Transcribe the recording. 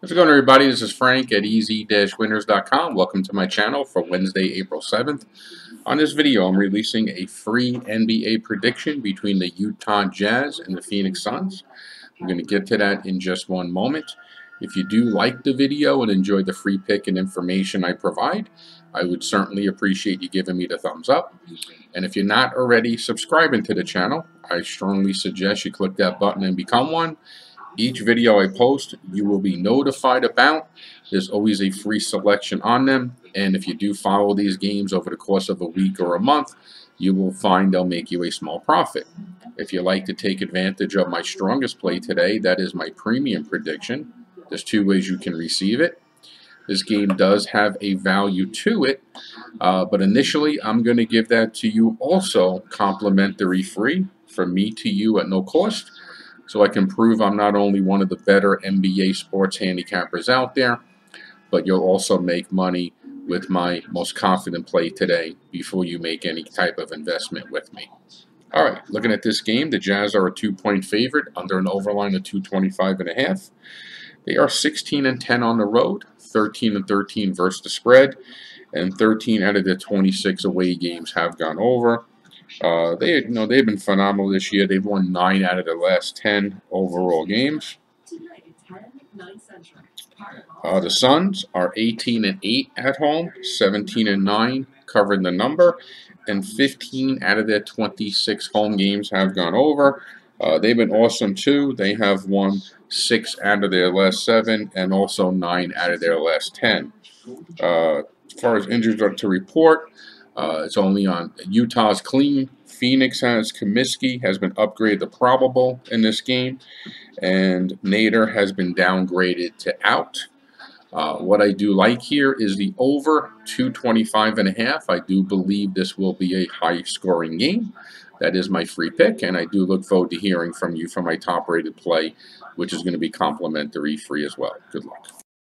How's it going everybody? This is Frank at ez-winners.com. Welcome to my channel for Wednesday, April 7th. On this video, I'm releasing a free NBA prediction between the Utah Jazz and the Phoenix Suns. I'm going to get to that in just one moment. If you do like the video and enjoy the free pick and information I provide, I would certainly appreciate you giving me the thumbs up. And if you're not already subscribing to the channel, I strongly suggest you click that button and become one. Each video I post, you will be notified about. There's always a free selection on them. And if you do follow these games over the course of a week or a month, you will find they'll make you a small profit. If you like to take advantage of my strongest play today, that is my premium prediction. There's two ways you can receive it. This game does have a value to it, uh, but initially I'm going to give that to you also complimentary free from me to you at no cost so I can prove I'm not only one of the better NBA sports handicappers out there, but you'll also make money with my most confident play today before you make any type of investment with me. All right, looking at this game, the Jazz are a two-point favorite under an overline of 225 and a half. They are 16 and 10 on the road, 13 and 13 versus the spread, and 13 out of the 26 away games have gone over. Uh, they, you know, they've been phenomenal this year. They've won nine out of the last 10 overall games. Uh, the Suns are 18 and 8 at home, 17 and 9 covering the number, and 15 out of their 26 home games have gone over. Uh, they've been awesome too. They have won six out of their last seven, and also nine out of their last 10. Uh, as far as injuries are to report, uh, it's only on Utah's clean. Phoenix has Kaminsky has been upgraded to probable in this game, and Nader has been downgraded to out. Uh, what I do like here is the over 225 and a half. I do believe this will be a high scoring game. That is my free pick, and I do look forward to hearing from you for my top rated play, which is going to be complimentary free as well. Good luck.